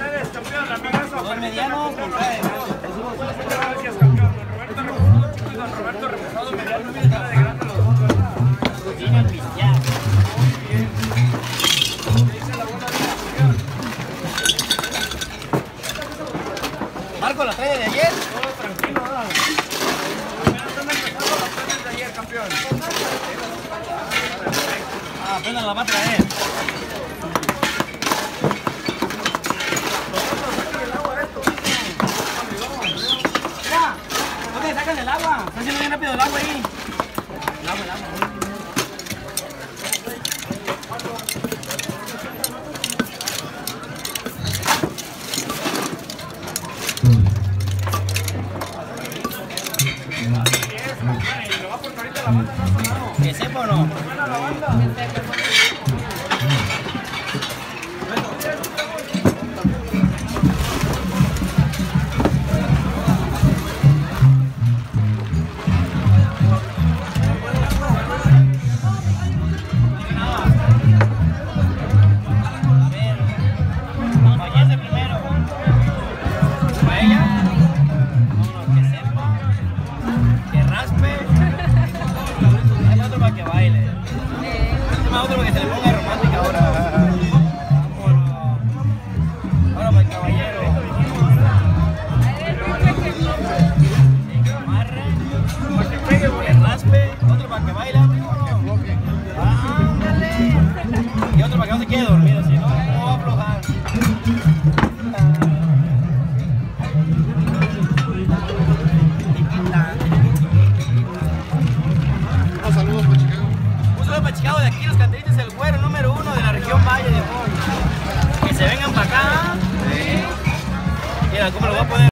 ustedes, campeón, la amigazo. Medianos, compadre. Gracias, campeón. Don Roberto Reposado, chico, y don Roberto Reposado, mediano, cara de grande los dos, ¿verdad? ¿Qué dice la buena vida? Marco, la trae de ayer. Todo tranquilo, ¿verdad? Apenas están empezando las clases de ayer, campeón. Ah, apenas la va a traer. Mira, el agua. Está haciendo bien rápido el agua ahí. El agua, el agua. Ahorita la banda no. ¿Que sepa o no? Hay otro para que se le ponga romántica ahora. Ahora para el caballero. Que amarre. Que raspe. Otro para que baile. amigo. Ándale. Y otro para que no se quede De aquí, los canteritos, el güero número uno de la región Valle de Fon. Que se vengan para acá. Mira, cómo lo voy a poner.